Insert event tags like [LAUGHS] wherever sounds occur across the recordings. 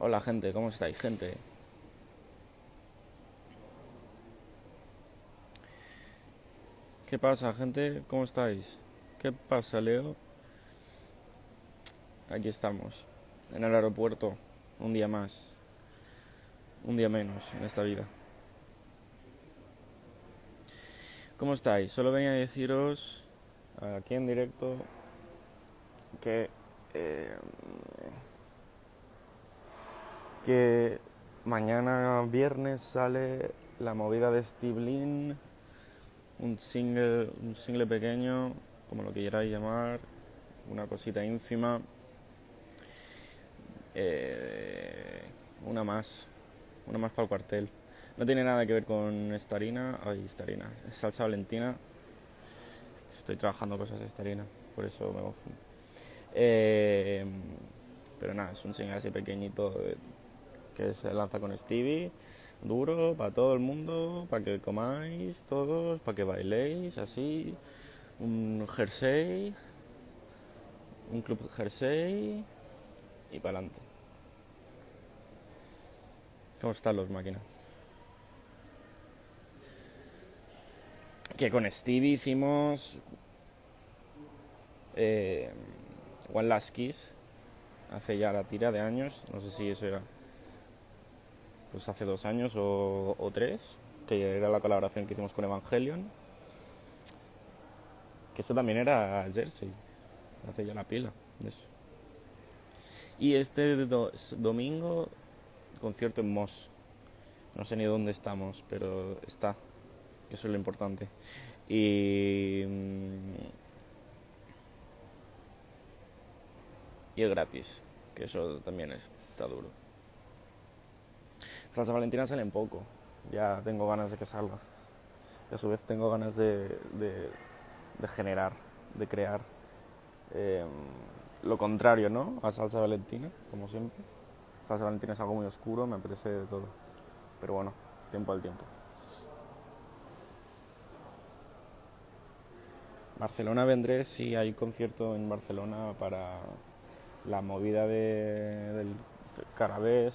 Hola gente, ¿cómo estáis gente? ¿Qué pasa gente? ¿Cómo estáis? ¿Qué pasa Leo? Aquí estamos, en el aeropuerto, un día más, un día menos en esta vida. ¿Cómo estáis? Solo venía a deciros aquí en directo que eh, que mañana viernes sale la movida de Steve Lin, un single, un single pequeño, como lo quieráis llamar, una cosita ínfima, eh, una más, una más para el cuartel. No tiene nada que ver con estarina, ay, estarina, es salsa valentina. Estoy trabajando cosas de estarina, por eso me confundo. Eh, pero nada, es un single así pequeñito que se lanza con Stevie, duro para todo el mundo, para que comáis todos, para que bailéis así, un jersey, un club jersey y para adelante. ¿Cómo están los máquinas? Que con Stevie hicimos eh, One Last Kiss hace ya la tira de años, no sé si eso era pues hace dos años o, tres, que era la colaboración que hicimos con Evangelion. Que eso también era Jersey, hace ya la pila de eso. Y este domingo, concierto en Moss. No sé ni dónde estamos, pero está, eso es lo importante. Y. Mm, y es gratis, que eso también está duro. Salsa Valentina salen poco. Ya tengo ganas de que salga. Y a su vez tengo ganas de, generar, de crear. Em, lo contrario, ¿no? A Salsa Valentina, como siempre. Salsa Valentina es algo muy oscuro, me apetece de todo. Pero bueno, tiempo al tiempo. Barcelona vendré si hay concierto en Barcelona para la movida de, del Carabé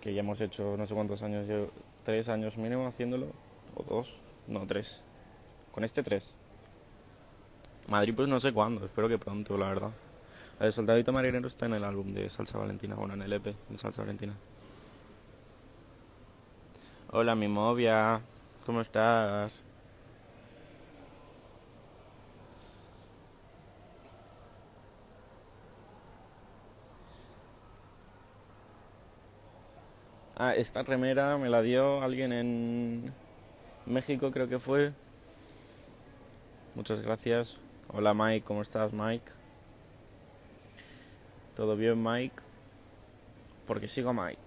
que ya hemos hecho no sé cuántos años, yo, tres años mínimo haciéndolo, o dos, no, tres. Con este tres. Madrid pues no sé cuándo, espero que pronto, la verdad. El Soldadito Marinero está en el álbum de Salsa Valentina, bueno, en el EP de Salsa Valentina. Hola, mi novia, ¿cómo estás? Ah, esta remera me la dio alguien en México, creo que fue. Muchas gracias. Hola Mike, ¿cómo estás Mike? ¿Todo bien Mike? Porque sigo Mike.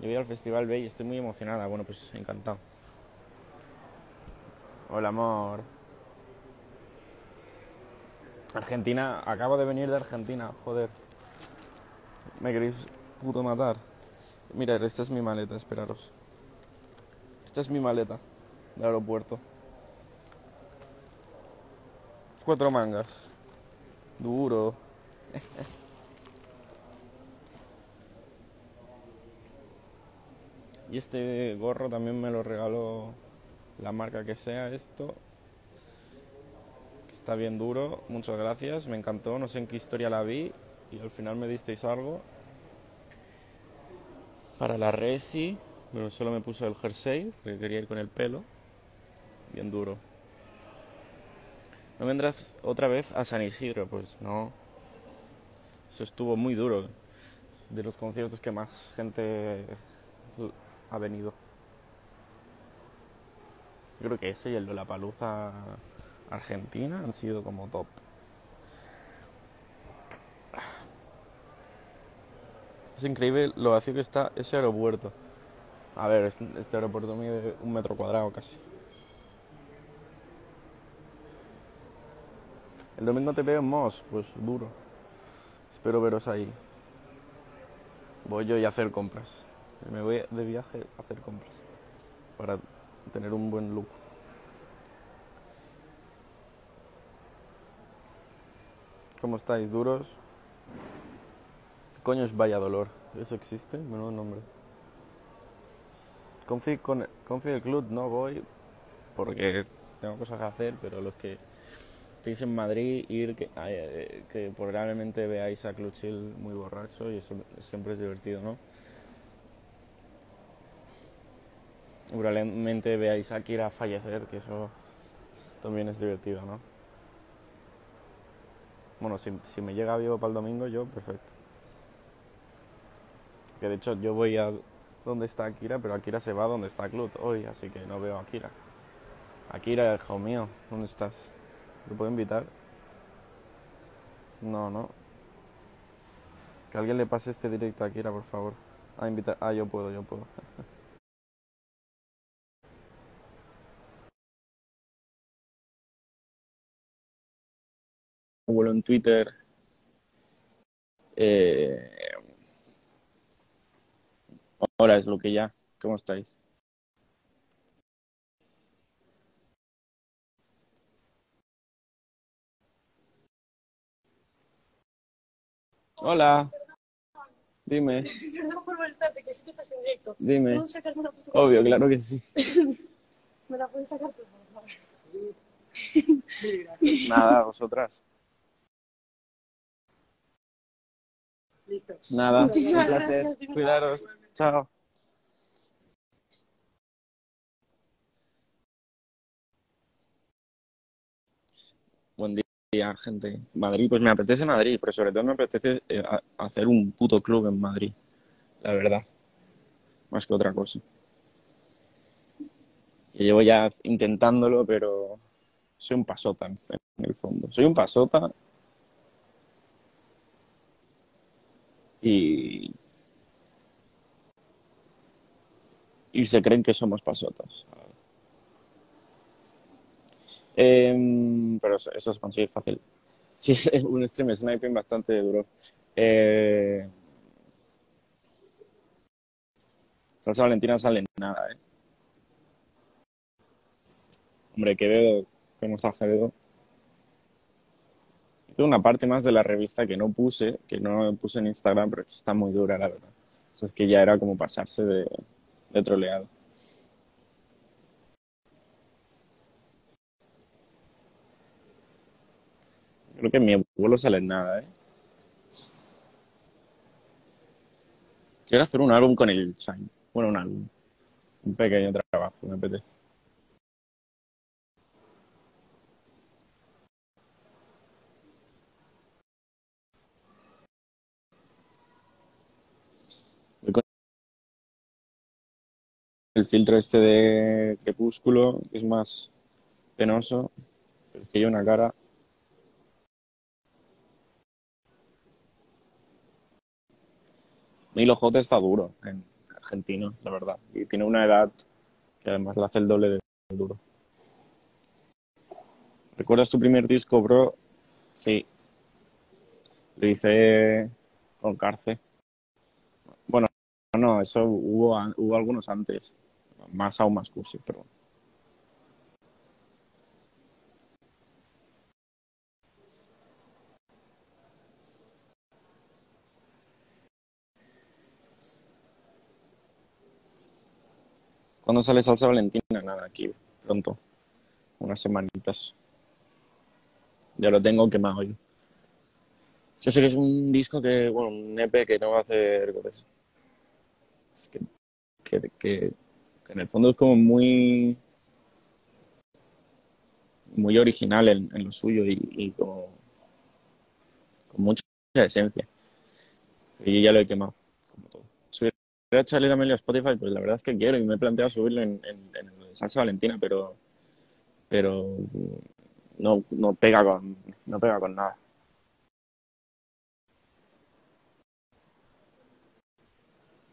Yo voy al Festival Bay y estoy muy emocionada. Bueno, pues encantado. Hola amor. Argentina, acabo de venir de Argentina, joder. Me queréis puto matar. Mira, esta es mi maleta, esperaros. Esta es mi maleta de aeropuerto. Cuatro mangas. Duro. [LAUGHS] y este gorro también me lo regaló la marca que sea esto. está bien duro. Muchas gracias. Me encantó. No sé en qué historia la vi y al final me disteis algo. Para la resi, pero solo me puse el jersey, porque quería ir con el pelo. Bien duro. ¿No vendrás otra vez a San Isidro? Pues no. Eso estuvo muy duro. De los conciertos que más gente ha venido. Yo creo que ese y el de la Paluza Argentina han sido como top. Es increíble lo vacío que está ese aeropuerto. A ver, este aeropuerto mide un metro cuadrado casi. El domingo te veo en Moss, pues duro. Espero veros ahí. Voy yo a hacer compras. Me voy de viaje a hacer compras. Para tener un buen look. ¿Cómo estáis? ¿Duros? ¿Qué coño es Valladolor? ¿Eso existe? Menudo nombre. Confi, con, Confi del club no voy porque tengo cosas que hacer, pero los que estéis en Madrid, ir que, eh, que probablemente veáis a Cluchil muy borracho y eso siempre es divertido, ¿no? Probablemente veáis a Kira fallecer, que eso también es divertido, ¿no? Bueno, si, si me llega vivo para el domingo, yo, perfecto. Que de hecho yo voy a donde está Akira, pero Akira se va donde está Clut hoy, así que no veo a Akira. Akira, hijo mío, ¿dónde estás? ¿Lo puedo invitar? No, no. Que alguien le pase este directo a Akira, por favor. Ah, invita ah yo puedo, yo puedo. [LAUGHS] vuelo en Twitter. Eh, Hola, es lo que ya. ¿Cómo estáis? Hola, dime, Perdón por molestarte, que sí que estás en directo. dime. ¿Puedo sacarme una foto? Obvio, claro que sí. [LAUGHS] ¿Me la puedes sacar tú, por favor? [LAUGHS] Nada, vosotras. Listo. Nada, Muchísimas gracias. Cuidaros. Chao. Buen día, gente. Madrid, pues me apetece Madrid, pero sobre todo me apetece eh, hacer un puto club en Madrid, la verdad, más que otra cosa. Que llevo ya intentándolo, pero soy un pasota en el fondo. Soy un pasota y, y se creen que somos pasotas. Em, pero eso, eso es conseguir fácil. Sí, [LAUGHS] es un stream sniping bastante duro. Eh, Salsa Valentina sale nada, ¿eh? Hombre, Quevedo, ¿cómo está Quevedo? Tengo una parte más de la revista que no puse, que no puse en Instagram, pero que está muy dura, la verdad. O sea, es que ya era como pasarse de, de troleado. Creo que en mi abuelo sale nada, ¿eh? Quiero hacer un álbum con el Shine. Bueno, un álbum. Un pequeño trabajo, me apetece. El filtro este de Crepúsculo, es más penoso, pero es que lleva una cara. Milo J está duro en argentino, la verdad. Y tiene una edad que además le hace el doble de duro. ¿Recuerdas tu primer disco, bro? Sí, lo hice con Carce. Bueno, no, eso hubo, hubo algunos antes. Más aún más cursi, pero ¿Cuándo sale Salsa Valentina? Nada, aquí pronto. Unas semanitas. Ya lo tengo quemado yo. Yo sé que es un disco que, bueno, un EP que no va a hacer goles. Es que- que en el fondo es como muy, muy original en, lo suyo y, como, con mucha esencia. Y ya lo he quemado, como todo. Subir a Charlie D'Amelio a Spotify, pues la verdad es que quiero y me he planteado subirlo en, en, en Salsa Valentina, pero, pero no, no pega con, no pega con nada.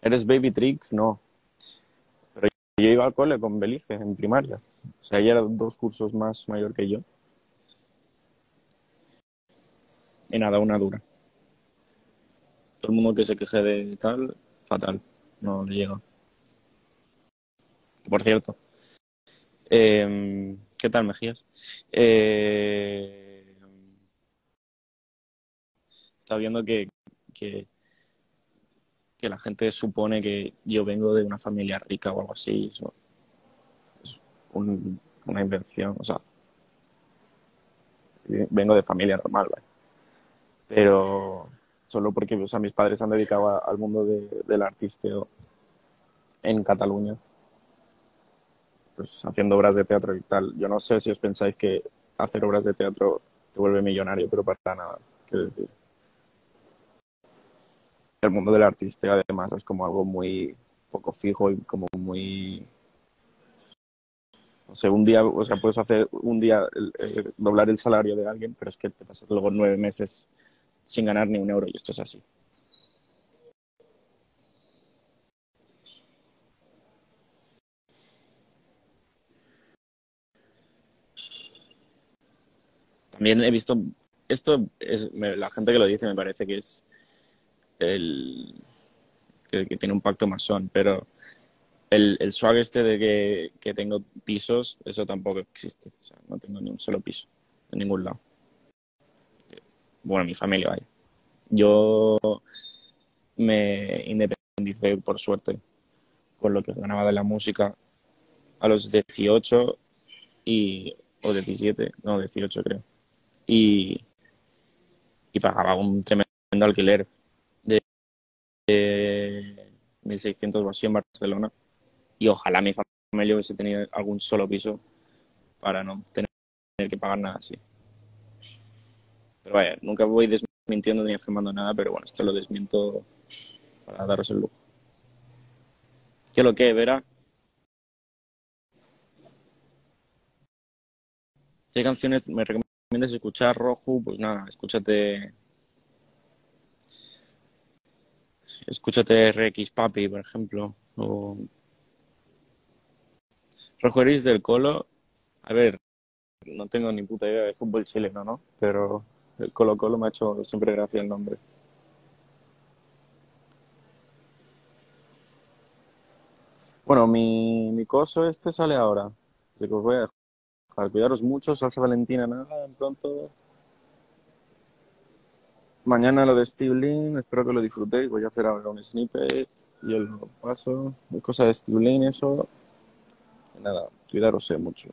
¿Eres Baby Tricks? No. Yo iba al cole con Belice en primaria. O sea, ella era dos cursos más mayor que yo. Y nada, una dura. Todo el mundo que se queje de tal, fatal. No le llega. Por cierto, eh, ¿qué tal, Mejías? Eh, está viendo que, que, que la gente supone que yo vengo de una familia rica o algo así. Es un- una invención, o sea, vengo de familia normal, ¿vale? Pero solo porque o sea, mis padres se han dedicado al mundo de- del artisteo en Cataluña, pues haciendo obras de teatro y tal. Yo no sé si os pensáis que hacer obras de teatro te vuelve millonario, pero para nada, quiero decir. El mundo del artisteo además es como algo muy poco fijo y como muy o sea, un día, o sea, puedes hacer un día el- doblar el salario de alguien, pero es que te pasas luego nueve meses sin ganar ni un euro y esto es así. También he visto, esto es, la gente que lo dice me parece que es el, que, tiene un pacto masón, pero el, el swag este de que, tengo pisos, eso tampoco existe. O sea, no tengo ni un solo piso en ningún lado. Bueno, mi familia, vaya. Yo me independicé, por suerte, con lo que ganaba de la música a los 18 y, o 17, no, 18 creo. Y, y pagaba un tremendo alquiler de 1.600 o así en Barcelona. Y ojalá mi familia hubiese tenido algún solo piso para no tener que pagar nada así. Pero vaya, nunca voy desmintiendo ni afirmando nada, pero bueno, esto lo desmiento para daros el lujo. ¿Qué lo que, Vera? ¿Qué canciones me recomiendas escuchar, Roju? Pues nada, escúchate. Escúchate RX Papi, por ejemplo. O Rojo Eris del Colo. A ver, no tengo ni puta idea de fútbol chileno, ¿no? Pero el Colo Colo me ha hecho siempre gracia el nombre. Bueno, mi, mi coso este sale ahora. Así que os voy a dejar. Cuidaros mucho, salsa valentina, nada, pronto. Mañana lo de Steve Lin, espero que lo disfrutéis. Voy a hacer ahora un snippet y lo paso. Cosa de Steve Lin, eso. Nada, cuidaros eh, mucho.